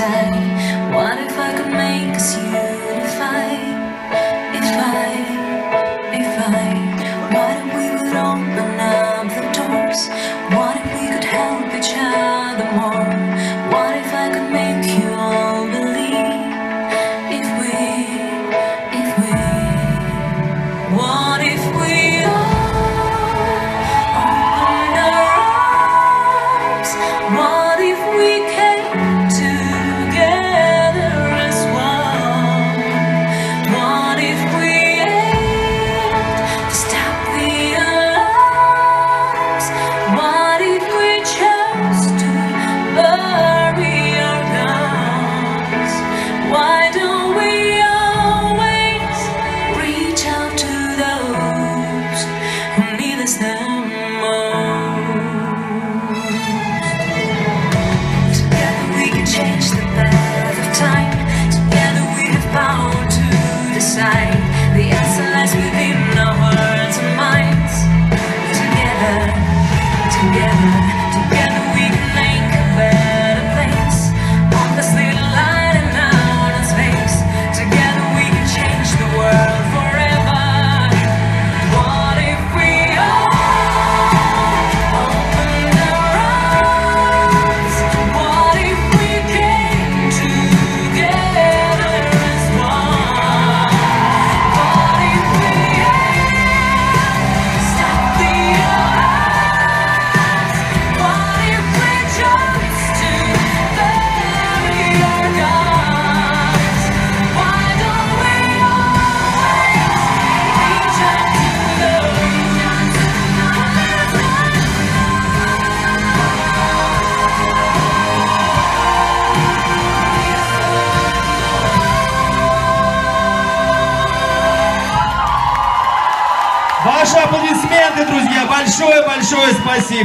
say What if I could make us unify. If I, if I What if we would open up the doors? What if we could help each other more? What if I could make you all believe? If we, if we What if we all open our arms? What Together we can change the path of time Together we have power to decide The answer lies within our hearts and minds Together, together. Ваши аплодисменты, друзья. Большое-большое спасибо.